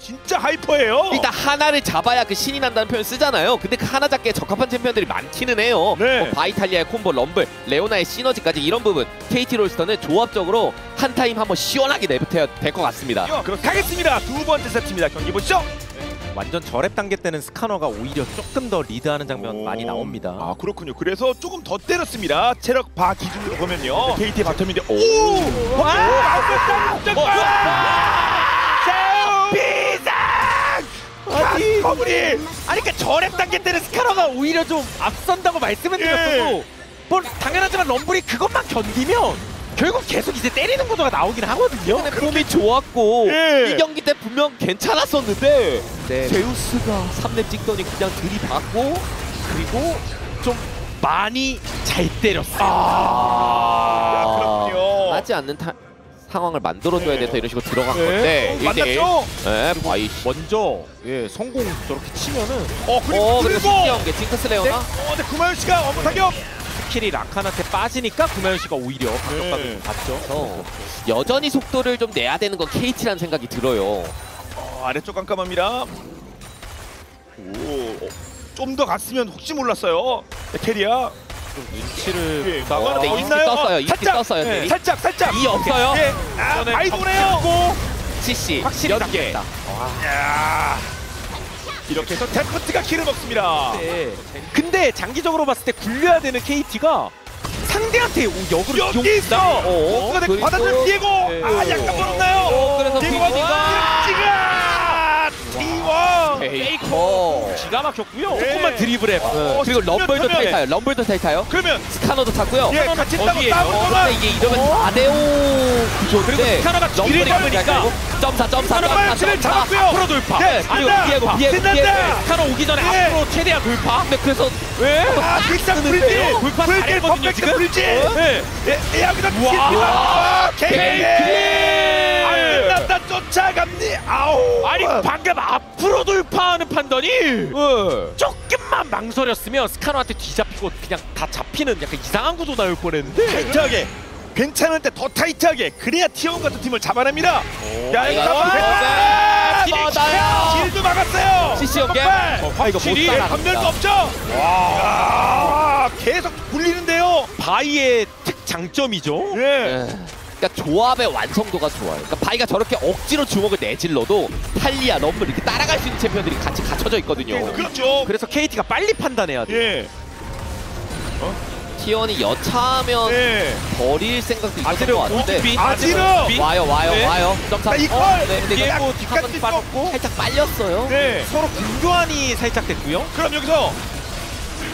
진짜 하이퍼예요. 일단 하나를 잡아야 그 신이 난다는 표현 쓰잖아요. 근데 그 하나 잡기에 적합한 챔피언들이 많기는 해요. 네. 뭐 바이 탈리야의 콤보, 럼블, 레오나의 시너지까지 이런 부분 KT 롤스터는 조합적으로 한 타임 한번 시원하게 내뱉어야 될 것 같습니다. 그렇게 하겠습니다. 두 번째 세트입니다. 경기 보시죠. 완전 저렙 단계 때는 스카너가 오히려 조금 더 리드하는 장면 오. 많이 나옵니다. 아 그렇군요. 그래서 조금 더 때렸습니다. 체력 바 기준으로 보면요. KT 바텀인데 오! 와! 와! 아니 거물이 아니 그러니까 저랩 단계 때는 스카너가 오히려 좀 앞선다고 말씀을 예. 드렸어도 뭐 당연하지만 럼블이 그것만 견디면 결국 계속 이제 때리는 구도가 나오긴 하거든요. 근데 폼이 좋았고 예. 이 경기 때 분명 괜찮았었는데 네. 제우스가 3렙 찍더니 그냥 들이받고 그리고 좀 많이 잘 때렸어요. 아, 그렇군요. 하지 않는 타, 상황을 만들어줘야 네. 돼서 이런 식으로 들어간 네. 건데 어, 맞았죠? 네, 바이 먼저 예 성공 저렇게 치면은 어 그리고 어 그리고 신기한 게 징크스 네. 레오나 어, 근데 구마윤 씨가 어머 타격. 스킬이 라칸한테 빠지니까 구마현 씨가 오히려 반격감을 네. 좀 받죠. 어, 여전히 속도를 좀 내야 되는 건 KT라는 생각이 들어요. 어, 아래쪽 깜깜합니다. 오, 좀 더 갔으면 혹시 몰랐어요. 네, 캐리아. 좀 눈치를 예, 보다가 나가는 네, 거 이스킬 있나요? 떴어요. 어, 살짝, 떴어요. 예, 대리. 살짝, 살짝. 이 없어요. 예, 아, 도네요. CC 확실히 연계. 이렇게 해서 데프트가 키를 먹습니다. 네. 근데 장기적으로 봤을 때 굴려야 되는 KT가 상대한테 역으로 여기 있어. 어, 어, 받아들인 디에고. 네. 아, 약간 멀었나요? 어, 그래서 디에고가. T1. 페이커. 기가 막혔고요. 네. 조금만 드리블 해봐. 네, 어, 그리고 럼블도. 타이 타요. 럼블도 타이 타요. 그러면 스카너도 탔고요. 예, 같이 근데 동안 이게 이러면 4대5 구조인데 그리고 스카너가 뒤를 잡으니까 점사 점사 점사 점사. 앞으로 돌파. 네, 그리고 비에고 신난다. 비에고 스카너 오기 전에 네. 앞으로 최대한 돌파. 근데 그래서 왜? 아, 빅상 불지. 돌파 잘했거든요, 지금? 네. 예, 예, 여기다 와. 안 끝났다 쫓 아갑니. 아우. 아니 방금 앞으로 돌파하는 판단이 네. 조금만 망설였으면 스카노한테 뒤잡히고 그냥 다 잡히는 약간 이상한 구도 나올 뻔했는데 타이트하게. 괜찮은데 더 타이트하게 그래야 티원 같은 팀을 잡아냅니다. 야 이거 뻗어요. 길도 막았어요. CC 연계. 어, 이거 못 확실히 따라간다. 전멸도 없죠. 와. 계속 굴리는데요. 바이의 특 장점이죠. 예. 예. 그러니까 조합의 완성도가 좋아요. 그러니까 바이가 저렇게 억지로 주먹을 내질러도 탈리아, 럼블 이렇게 따라갈 수 있는 챔피언들이 같이 갖춰져 있거든요. 그렇죠. 그래서 KT가 빨리 판단해야 돼. 예. 티원이 여차하면 예. 버릴 생각도 있었던 아지르 것 같은데 아지르! 와요 와요 네. 와요 자, 이퀄! 어, 네, 근데 이거 찢고. 빠졌고 살짝 빨렸어요. 네. 서로 공교환이 살짝 됐고요. 그럼 여기서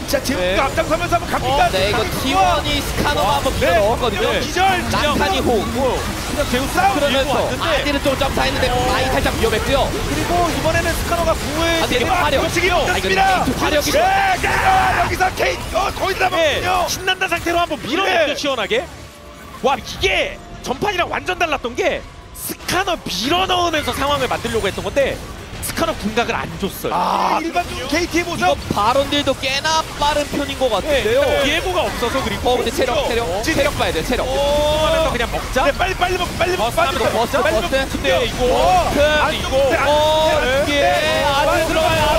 자 지금 네. 앞장서면서 한번 갑니까? 어, 네 이거 T1이 스카너가 한번 밀어 네. 넣었거든요. 네. 기절. 낙하니 호 그냥 제우 싸움 그러면서 아디를 좀 점사했는데 바이 살짝 위험했고요. 그리고 이번에는 스카노가 아, 근데 이거 화력. 놓치기 아, 화력이 네, 네, 여기서 케이트 어, 거의 다 네, 먹거든요. 신난다 상태로 한번 밀어냈죠 네. 시원하게. 와 이게 전판이랑 완전 달랐던 게 스카너 밀어 넣으면서 상황을 만들려고 했던 건데 스카너 궁각을 안 줬어요. 아, 일반적인 KT의 모습. 이거 바론들도 꽤나 빠른 편인 것 같은데요. 네, 디에고가 없어서 그리고 어 근데 체력 체력 지금- 체력 봐야 돼 체력. 하면서 그냥 먹자. 네, 빨리 빨리 먹 빨리 먹 버스 빨리 먹 버스, 빨리 버스. 먹 근데 이거 어, 그안 이거 어 네, 이게 네, 아직. 들어가요.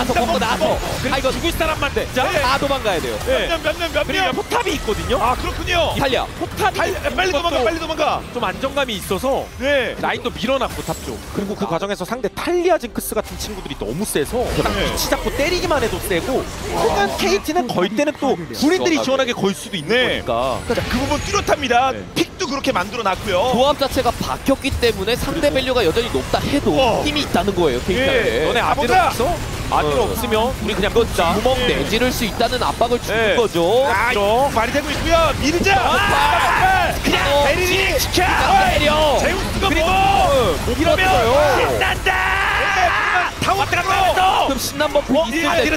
아, 나서 먹고. 나서. 아 이거 죽을 사람만 돼. 자, 네. 다 도망가야 돼요. 네. 몇년몇년몇 그리고 년. 포탑이 있거든요. 아 그렇군요. 이탈리아. 포탑이 빨리 빨리 도망가 것도 빨리 도망가. 좀 안정감이 있어서 네. 라인도 밀어놨고 탑 쪽. 그리고 그 과정에서 상대 탈리아 징크스 같은 친구들이 너무 세서 딱 네. 위치 잡고 때리기만 해도 세고 그러니까 KT는 걸 때는 또 군인들이 지원하게 걸 수도 있는 네. 거니까. 자, 그 부분 뚜렷합니다. 네. 픽도 그렇게 만들어 놨고요. 조합 자체가 바뀌었기 때문에 상대 밸류가 여전히 높다 해도 어. 힘이 있다는 거예요 예. 너네 아들. 없어? 아들 어. 없으면 우리 그냥 먹자. 구멍 예. 내지를 수 있다는 압박을 주는 네. 거죠. 아, 그렇죠. 말이 되고 있고요. 밀자. 아, 그냥 어, 베리니 시켜. 때려. 제우스가 그리고 뭐못 이러면 버텨요. 신난다. 타워 갔다 하면서 그럼 신난 버프 어, 있을 때?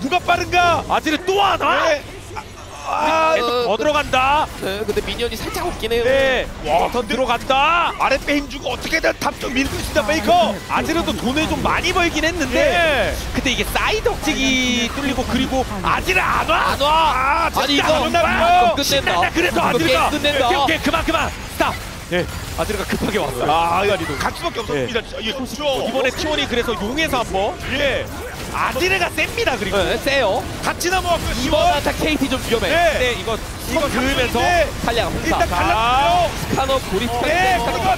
누가 빠른가? 아들은 또 하나? 네. 아, 계속 더 들어간다. 네, 근데 미니언이 살짝 없긴 해요. 네. 와, 더 들어간다. 아랫배 힘 주고 어떻게든 탑쪽 밀고 있습니다, 페이커. 아지르도 돈을 좀 많이 벌긴 했는데 네. 근데 이게 사이드 억제기 뚫리고 그리고 아지르 안 와. 안 와. 아, 아니 진짜 이거 안 온다고요? 끝낸다. 이거 아지르가 끝낸다. 오케이, 오케이 그만 그만 stop. 예, 아지르가 급하게 왔어요. 아, 이거 갈 수밖에 없었습니다. 진짜. 예, 그렇죠. 이번에 T1이 그래서 용에서 한번 예, 아드레가 셉니다. 그리고 네, 세요. 같이 넘어왔고요. 이번 이번 한타 KT 좀 위험해. 네. 근데 이거 이거 그으면서 네. 탈리아가 일단 네, 스카너 그리고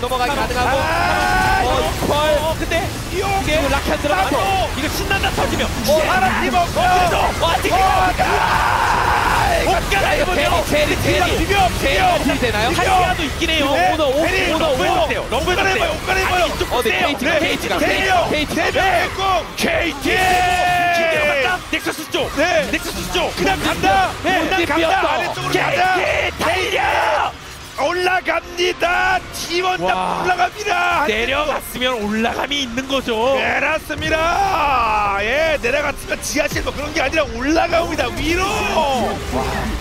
넘어가기 가능하고. 아, 어, 이거 펄. 어 근데 이게 이거 락한 들어가서. 이거 신난다 터지면 어, 하나 팀없어. 와, 지금. 옷가라 이거 이거죠. 제리, 제리, 제리 비벼. 딜 되나요? 탈리아도 있긴 해요. 네. 오너, 오, 오너, 럼블 오너. 럼블 어때요? 옷가라 입어요. 어, 네, KT가, KT가, KT요. KT. 대백 공 KT. 넥서스 쪽. 네. 넥서스 쪽. 그냥 간다. 네. 그냥. 간다. 아래쪽으로 간다. 올라갑니다. T1 와. 딱 올라갑니다. 내려갔으면 올라감이 있는 거죠. 내렸습니다. 예, 내려갔으면 지하실 뭐 그런 게 아니라 올라가옵니다. 위로.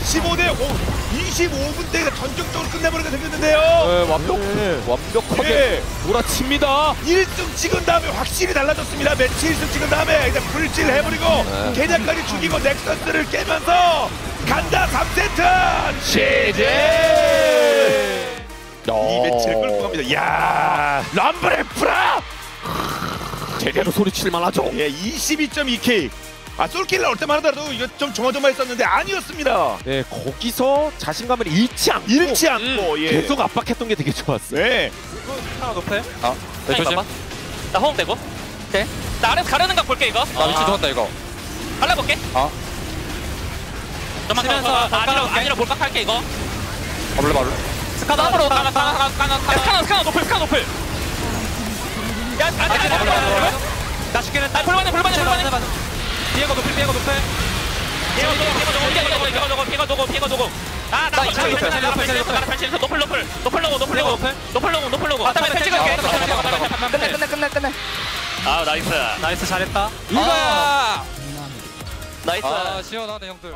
15대 5. 25분 대가 전격적으로 끝내버리게 생겼는데요. 네, 완벽, 완벽하게 예. 몰아칩니다. 1승 찍은 다음에 확실히 달라졌습니다. 매치 1승 찍은 다음에 이제 불질 해버리고 네. 개념까지 죽이고 넥서스를 깨면서 간다 3세트 시즌 이 매치를 끌고 갑니다. 이야 럼블의 프라 제대로 소리칠 만 하죠. 예 22.2K 아 솔킬 나올 때만 하더라도 이거 좀 조마조마 했었는데 아니었습니다. 네, 거기서 자신감을 잃지 않고 잃지 않고 예. 계속 압박했던 게 되게 좋았어요. 네. 하나 높여. 아, 네, 조심. 조심. 나 호응 되고. 오케이. 나 아래서 가려는 각 볼게 이거. 나 위치 좋았다, 이거. 갈라볼게. 아. 좀만 치면서 아니라 아니라 볼각 할게 이거. 아, 몰래 말을. 스카노 앞으로 가나 가나 가나 가나 스카노 스카노 높을 스카노 높을. 야 안돼 안돼 안돼. 나 죽기는. 아 불만해 불만해 불만해. 피해가 높을 피해가 높을. 피해가 높을 피해가 높을 피해가 높을 피해가 높을 피해가 높을. 아나 이차 높을 높을 높을 높을 높을 로고 높을 로고 높을 로고 높을 로고. 아따 펜 찍을게. 끝내, 끝내, 끝내, 끝내. 아 나이스 나이스 잘했다 이거야. 나이스 아 시원하네 형들